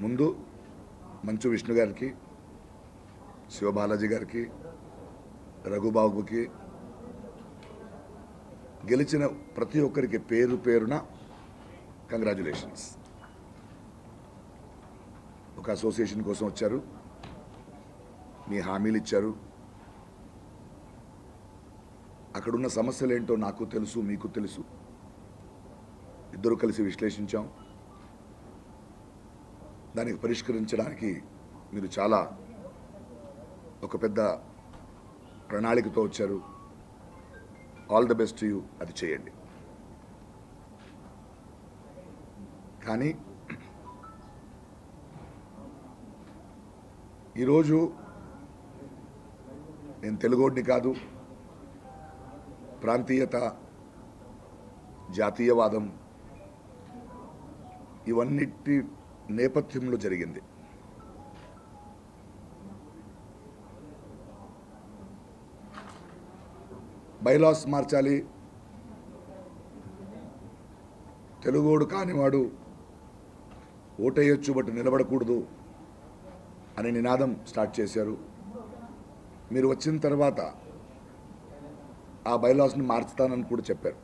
ముందు మంచు విష్ణు గారికి శివబాలాజీ గారికి రఘుబాబుకి గెలిచిన ప్రతి ఒక్కరికి పేరు పేరున కంగ్రాచులేషన్స్. ఒక అసోసియేషన్ కోసం వచ్చారు. మీ హామీలు ఇచ్చారు. అక్కడున్న సమస్యలు ఏంటో నాకు తెలుసు మీకు తెలుసు. ఇద్దరు కలిసి విశ్లేషించాం. దానికి పరిష్కరించడానికి మీరు చాలా ఒక పెద్ద ప్రణాళికతో వచ్చారు. ఆల్ ద బెస్ట్ యూ అది చేయండి. కానీ ఈరోజు నేను తెలుగోడిని కాదు ప్రాంతీయత జాతీయవాదం ఇవన్నిటి నేపథ్యంలో జరిగింది. బైలాస్ మార్చాలి. తెలుగోడు కానివాడు ఓటేయొచ్చు బట్ నిలబడకూడదు అనే నినాదం స్టార్ట్ చేశారు. మీరు వచ్చిన తర్వాత ఆ బైలాస్ని మార్చుతానని కూడా చెప్పారు.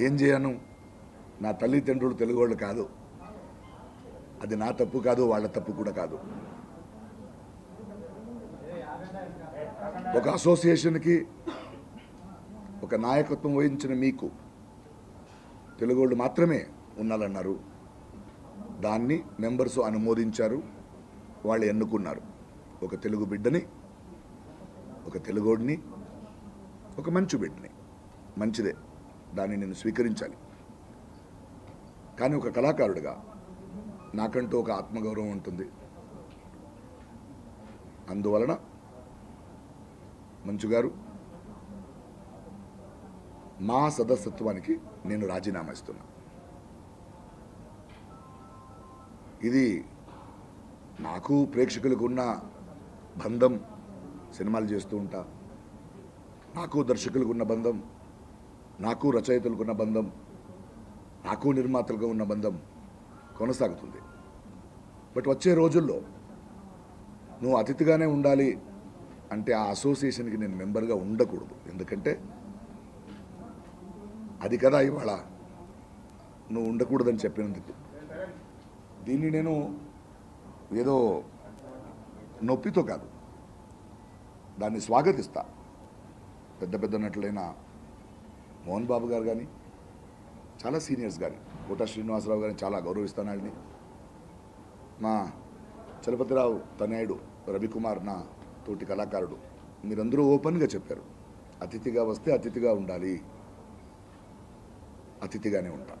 ఏం చేయను? నా తల్లిదండ్రులు తెలుగోళ్ళు కాదు. అది నా తప్పు కాదు వాళ్ళ తప్పు కూడా కాదు. ఒక అసోసియేషన్కి ఒక నాయకత్వం వహించిన మీకు తెలుగోళ్ళు మాత్రమే ఉండాలన్నారు దాన్ని మెంబర్స్ అనుమోదించారు వాళ్ళు ఎన్నుకున్నారు. ఒక తెలుగు బిడ్డని ఒక తెలుగోడిని ఒక మంచు బిడ్డని. మంచిదే. దాన్ని నేను స్వీకరించాలి. కానీ ఒక కళాకారుడిగా నాకంటూ ఒక ఆత్మగౌరవం ఉంటుంది. అందువలన మంచు గారు మా సదస్యత్వానికి నేను రాజీనామా ఇస్తున్నా. ఇది నాకు ప్రేక్షకులకు ఉన్న బంధం సినిమాలు చేస్తూ ఉంటా. నాకు దర్శకులకు ఉన్న బంధం నాకు రచయితలకు ఉన్న బంధం నాకు నిర్మాతలుగా ఉన్న బంధం కొనసాగుతుంది. బట్ వచ్చే రోజుల్లో నువ్వు అతిథిగానే ఉండాలి అంటే ఆ అసోసియేషన్కి నేను మెంబర్గా ఉండకూడదు. ఎందుకంటే అది కదా ఇవాళ నువ్వు ఉండకూడదని చెప్పినందుకు. దీన్ని నేను ఏదో నొప్పితో కాదు దాన్ని స్వాగతిస్తా. పెద్ద పెద్ద నటులైన మోహన్ బాబు గారు కానీ చాలా సీనియర్స్ కానీ కోట శ్రీనివాసరావు గారిని చాలా గౌరవిస్తాను మా చలపతిరావు తనయుడు రవికుమార్ నా తోటి కళాకారుడు. మీరందరూ ఓపెన్గా చెప్పారు. అతిథిగా వస్తే అతిథిగా ఉండాలి. అతిథిగానే ఉంటాను